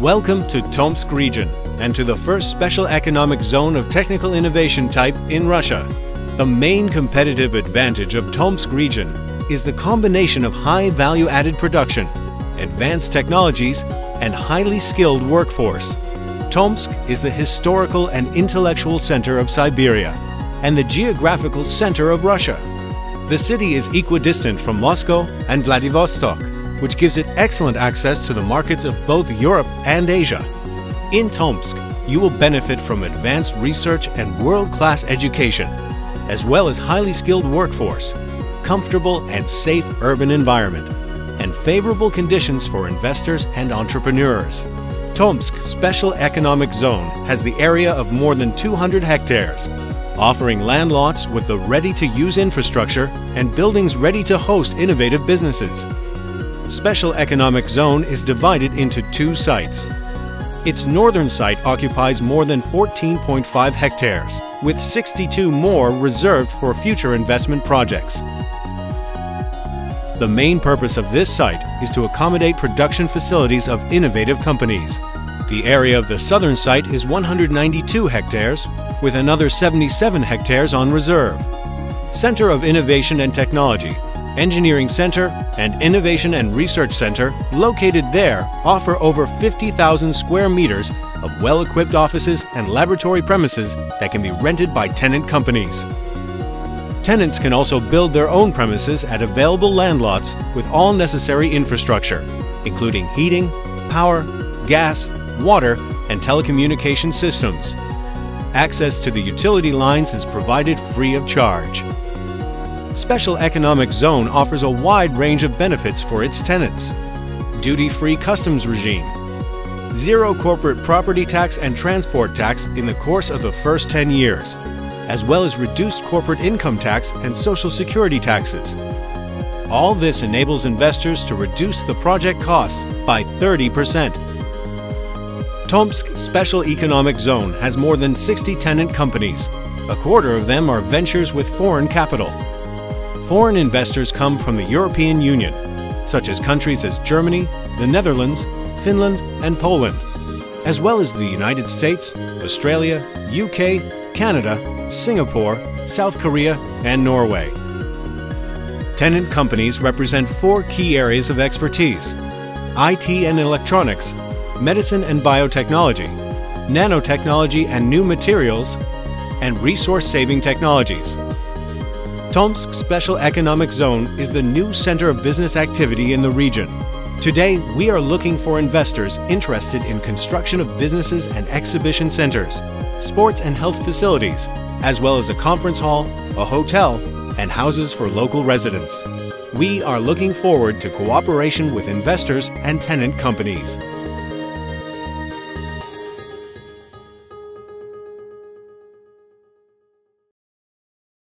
Welcome to Tomsk region and to the first special economic zone of technical innovation type in Russia. The main competitive advantage of Tomsk region is the combination of high value-added production, advanced technologies, and highly skilled workforce. Tomsk is the historical and intellectual center of Siberia and the geographical center of Russia. The city is equidistant from Moscow and Vladivostok, which gives it excellent access to the markets of both Europe and Asia. In Tomsk, you will benefit from advanced research and world-class education, as well as highly skilled workforce, comfortable and safe urban environment, and favorable conditions for investors and entrepreneurs. Tomsk Special Economic Zone has the area of more than 200 hectares, offering land lots with the ready-to-use infrastructure and buildings ready to host innovative businesses. Special Economic Zone is divided into two sites. Its northern site occupies more than 14.5 hectares, with 62 more reserved for future investment projects. The main purpose of this site is to accommodate production facilities of innovative companies. The area of the southern site is 192 hectares, with another 77 hectares on reserve. Center of Innovation and Technology, Engineering Center, and Innovation and Research Center, located there, offer over 50,000 square meters of well-equipped offices and laboratory premises that can be rented by tenant companies. Tenants can also build their own premises at available land lots with all necessary infrastructure, including heating, power, gas, water, and telecommunication systems. Access to the utility lines is provided free of charge. Special Economic Zone offers a wide range of benefits for its tenants. Duty-free customs regime, zero corporate property tax and transport tax in the course of the first 10 years, as well as reduced corporate income tax and social security taxes. All this enables investors to reduce the project costs by 30%. Tomsk Special Economic Zone has more than 60 tenant companies. A quarter of them are ventures with foreign capital. Foreign investors come from the European Union, such as countries as Germany, the Netherlands, Finland, and Poland, as well as the United States, Australia, UK, Canada, Singapore, South Korea, and Norway. Tenant companies represent four key areas of expertise IT and electronics, medicine and biotechnology, nanotechnology and new materials, and resource saving technologies. Tomsk Special Economic Zone is the new center of business activity in the region. Today, we are looking for investors interested in construction of businesses and exhibition centers, sports and health facilities, as well as a conference hall, a hotel, and houses for local residents. We are looking forward to cooperation with investors and tenant companies.